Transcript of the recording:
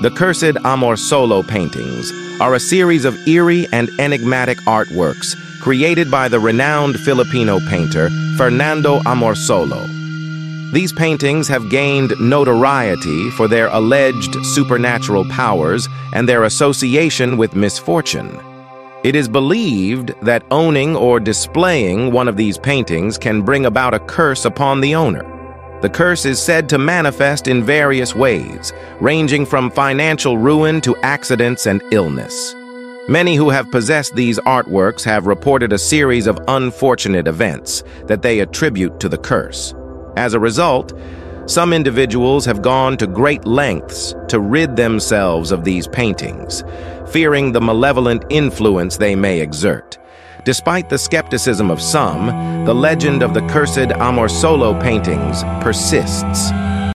The Cursed Amorsolo paintings are a series of eerie and enigmatic artworks created by the renowned Filipino painter Fernando Amorsolo. These paintings have gained notoriety for their alleged supernatural powers and their association with misfortune. It is believed that owning or displaying one of these paintings can bring about a curse upon the owner. The curse is said to manifest in various ways, ranging from financial ruin to accidents and illness. Many who have possessed these artworks have reported a series of unfortunate events that they attribute to the curse. As a result, some individuals have gone to great lengths to rid themselves of these paintings, fearing the malevolent influence they may exert. Despite the skepticism of some, the legend of the cursed Amorsolo paintings persists.